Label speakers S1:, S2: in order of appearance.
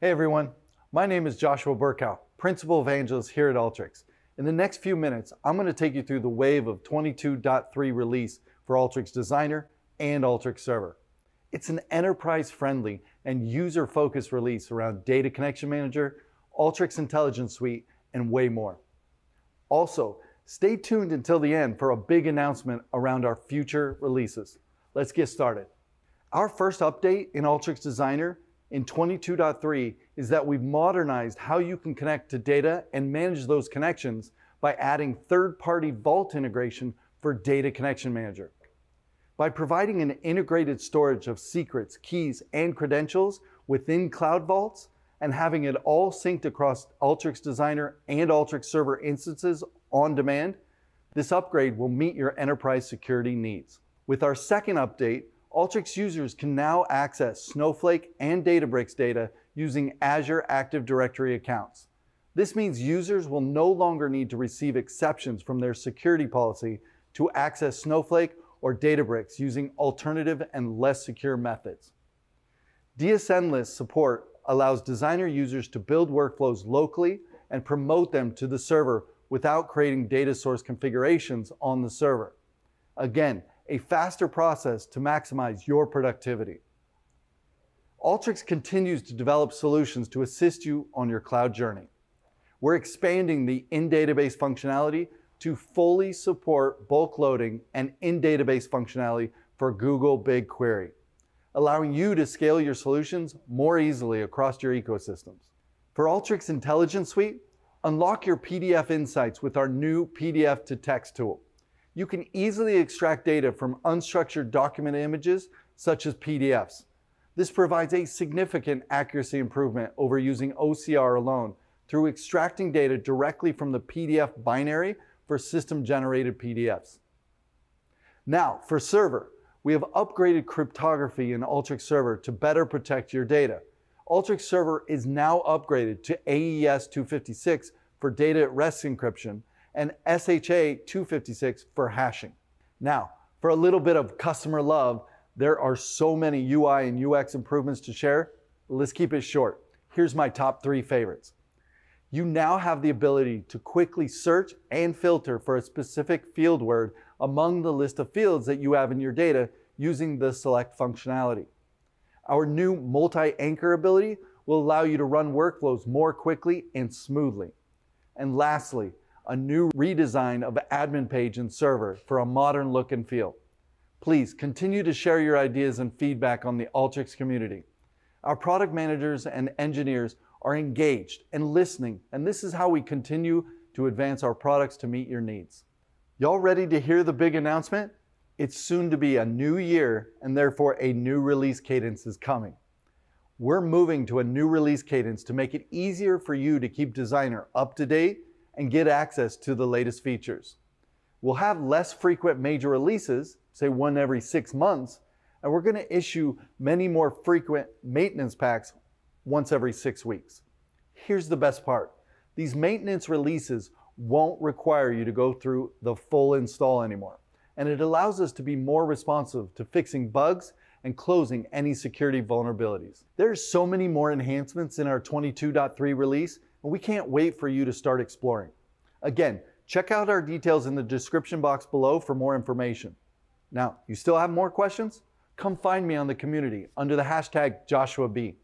S1: Hey everyone, my name is Joshua Burkhow, Principal Evangelist here at Alteryx. In the next few minutes, I'm going to take you through the wave of 22.3 release for Alteryx Designer and Alteryx Server. It's an enterprise-friendly and user-focused release around Data Connection Manager, Alteryx Intelligence Suite, and way more. Also, stay tuned until the end for a big announcement around our future releases. Let's get started. Our first update in Alteryx Designer in 22.3 is that we've modernized how you can connect to data and manage those connections by adding third-party Vault integration for Data Connection Manager. By providing an integrated storage of secrets, keys, and credentials within Cloud Vaults and having it all synced across Alteryx Designer and Alteryx Server instances on demand, this upgrade will meet your enterprise security needs. With our second update, Alteryx users can now access Snowflake and Databricks data using Azure Active Directory accounts. This means users will no longer need to receive exceptions from their security policy to access Snowflake or Databricks using alternative and less secure methods. DSNless support allows designer users to build workflows locally and promote them to the server without creating data source configurations on the server. Again, a faster process to maximize your productivity. Alteryx continues to develop solutions to assist you on your cloud journey. We're expanding the in-database functionality to fully support bulk loading and in-database functionality for Google BigQuery, allowing you to scale your solutions more easily across your ecosystems. For Alteryx Intelligence Suite, unlock your PDF insights with our new PDF to text tool you can easily extract data from unstructured document images, such as PDFs. This provides a significant accuracy improvement over using OCR alone through extracting data directly from the PDF binary for system-generated PDFs. Now, for server, we have upgraded cryptography in Alteryx Server to better protect your data. Alteryx Server is now upgraded to AES 256 for data at rest encryption and SHA 256 for hashing. Now, for a little bit of customer love, there are so many UI and UX improvements to share. Let's keep it short. Here's my top three favorites. You now have the ability to quickly search and filter for a specific field word among the list of fields that you have in your data using the select functionality. Our new multi-anchor ability will allow you to run workflows more quickly and smoothly. And lastly, a new redesign of admin page and server for a modern look and feel. Please continue to share your ideas and feedback on the Alteryx community. Our product managers and engineers are engaged and listening, and this is how we continue to advance our products to meet your needs. Y'all ready to hear the big announcement? It's soon to be a new year, and therefore a new release cadence is coming. We're moving to a new release cadence to make it easier for you to keep Designer up to date and get access to the latest features. We'll have less frequent major releases, say one every six months, and we're going to issue many more frequent maintenance packs once every six weeks. Here's the best part. These maintenance releases won't require you to go through the full install anymore. And it allows us to be more responsive to fixing bugs and closing any security vulnerabilities. There's so many more enhancements in our 22.3 release and we can't wait for you to start exploring. Again, check out our details in the description box below for more information. Now, you still have more questions? Come find me on the community under the hashtag JoshuaB.